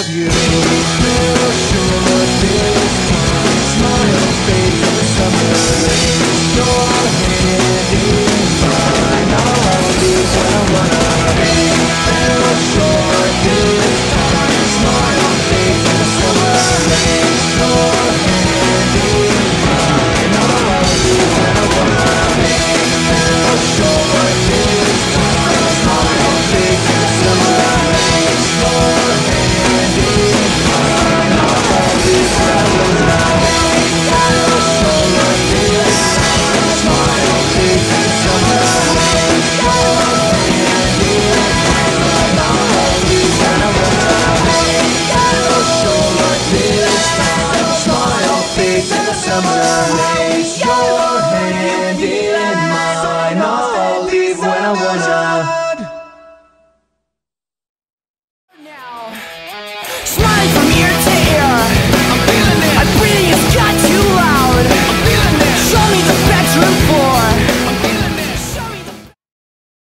of you. Summer.